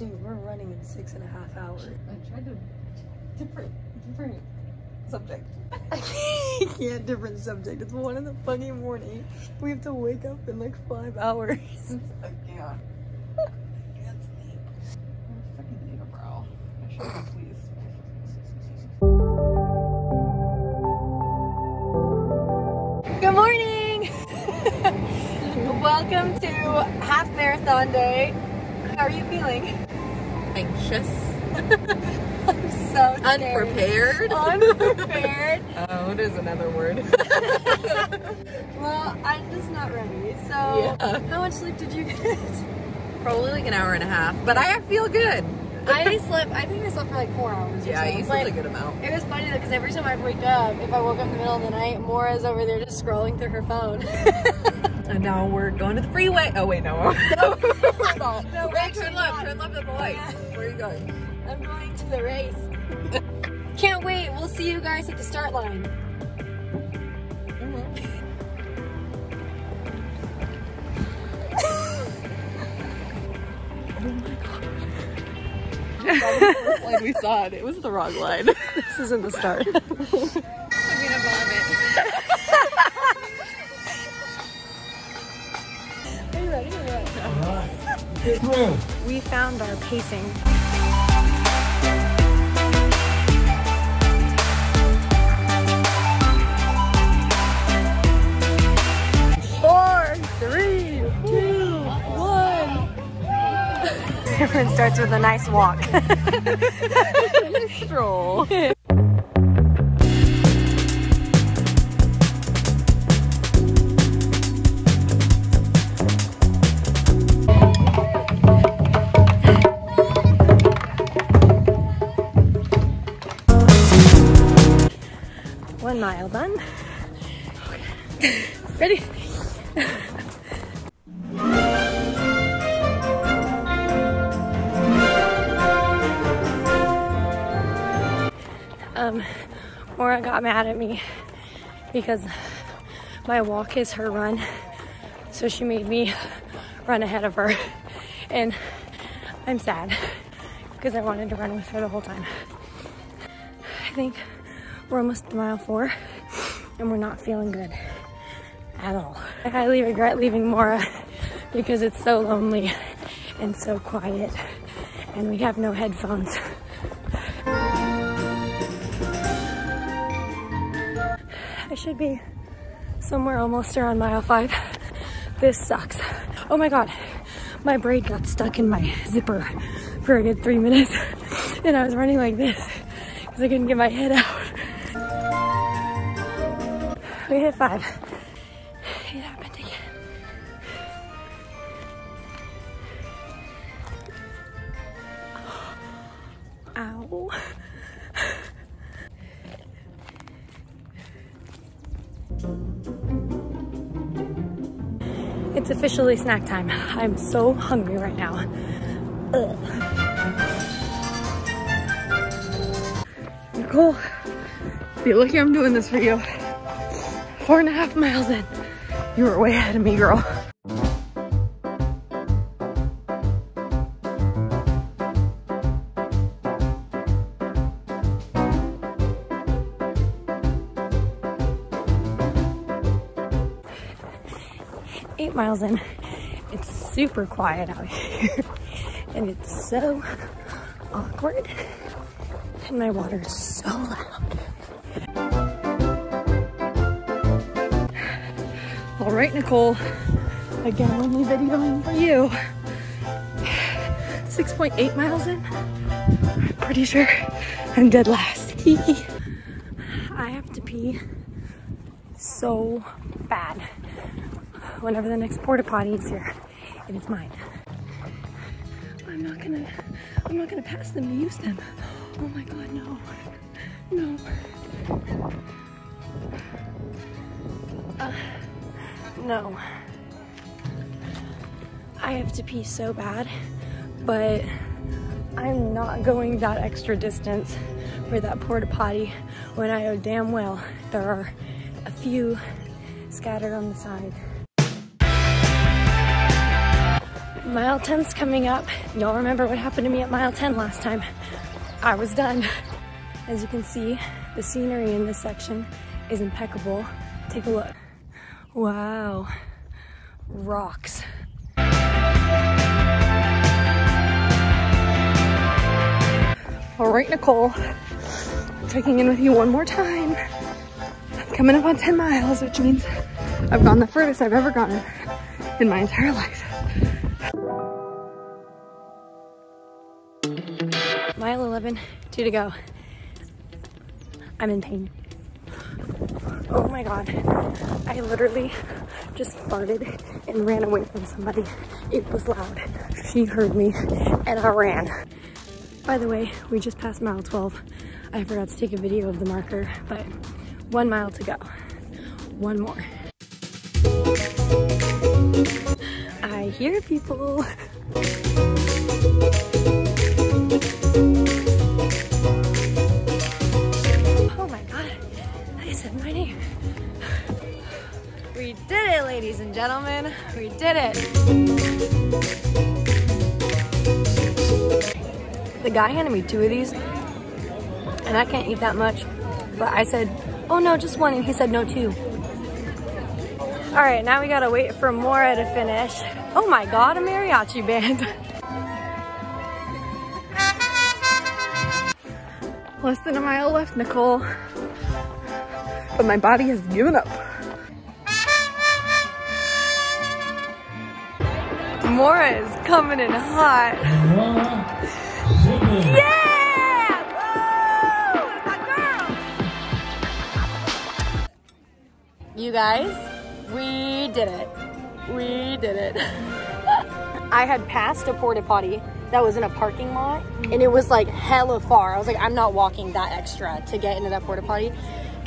Dude, we're running in six and a half hours. I tried to different different subject. I can't different subject. It's one in the fucking morning. We have to wake up in like five hours. I can't. I can't sleep. I fucking need a brow. I should please. Good morning! Welcome to half marathon day. How are you feeling? Anxious. I'm so scared. Unprepared. Unprepared. Oh, what is another word? well, I'm just not ready. So, Yeah. how much sleep did you get? Probably like an hour and a half, but I feel good. I slept. I think I slept for like four hours. Yeah, so, you slept a good amount. It was funny though, because every time I'd wake up, if I woke up in the middle of the night, Moira's over there just scrolling through her phone. And now we're going to the freeway. Oh wait, no. No, no, wait, actually turn left. not. Turn left at the light. Where are you going? I'm going to the race. Can't wait. We'll see you guys at the start line. Mm-hmm. Oh my god. Line we saw it. It was the wrong line. This isn't the start. I'm gonna vomit. We found our pacing. Four, three, two, one. Everyone starts with a nice walk. Stroll. One mile done. Ready? um, Moira got mad at me because my walk is her run. So she made me run ahead of her. And I'm sad because I wanted to run with her the whole time. I think we're almost mile four and we're not feeling good at all. I highly regret leaving Moira because it's so lonely and so quiet and we have no headphones. I should be somewhere almost around mile five. This sucks. Oh my god, my braid got stuck in my zipper for a good three minutes and I was running like this because I couldn't get my head out. We hit five. It happened again. Ow. It's officially snack time. I'm so hungry right now. Ugh. Nicole, be lucky I'm doing this for you. Four and a half miles in. You were way ahead of me, girl. Eight miles in. It's super quiet out here. And it's so awkward. And my water is so loud. All right, Nicole. Again, only videoing for you. 6.8 miles in. I'm pretty sure I'm dead last. I have to pee so bad whenever the next porta potty is here. And it's mine. I'm not gonna, I'm not gonna pass them to use them. Oh my God, no. No. No. I have to pee so bad, but I'm not going that extra distance for that porta potty when I know damn well there are a few scattered on the side. Mile 10's coming up. Y'all remember what happened to me at mile 10 last time. I was done. As you can see, the scenery in this section is impeccable. Take a look. Wow. Rocks. All right, Nicole, checking in with you one more time. I'm coming up on 10 miles, which means I've gone the furthest I've ever gone in my entire life. Mile 11, two to go. I'm in pain. Oh my God. I literally just farted and ran away from somebody. It was loud. She heard me and I ran. By the way, we just passed mile 12. I forgot to take a video of the marker, but one mile to go. One more. I hear people. We did it. The guy handed me two of these, and I can't eat that much. But I said, oh no, just one, and he said no, two. All right, now we gotta wait for Moira to finish. Oh my God, a mariachi band. Less than a mile left, Nicole. But my body has given up. Moira is coming in hot. Yeah! Woo! You guys, we did it. We did it. I had passed a porta potty that was in a parking lot and it was like hella far. I was like, I'm not walking that extra to get into that porta potty.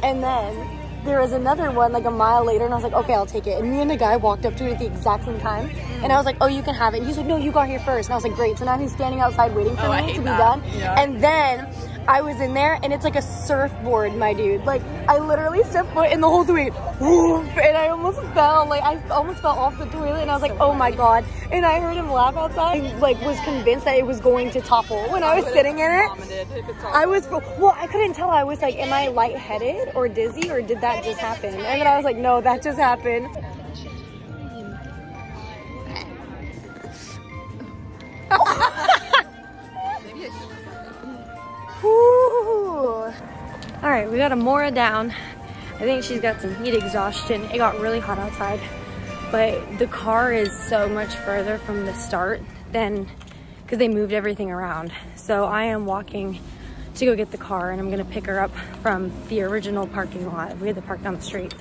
And then there was another one like a mile later and I was like, okay, I'll take it. And me and the guy walked up to it at the exact same time. And I was like, oh, you can have it. And he's like, no, you got here first. And I was like, great. So now he's standing outside waiting for Oh, me to be done. Yeah. And then I was in there and it's like a surfboard, my dude. Like I literally stepped foot in the whole thing, and I almost fell. Like I almost fell off the toilet and I was like, oh my god. And I heard him laugh outside. And, like was convinced that it was going to topple when I was sitting in it. I was well, I couldn't tell. I was like, am I lightheaded or dizzy or did that just happen? And then I was like, no, that just happened. All right, we got Amora down. I think she's got some heat exhaustion. It got really hot outside, but the car is so much further from the start than because they moved everything around. So I am walking to go get the car and I'm gonna pick her up from the original parking lot. We had to park down the street.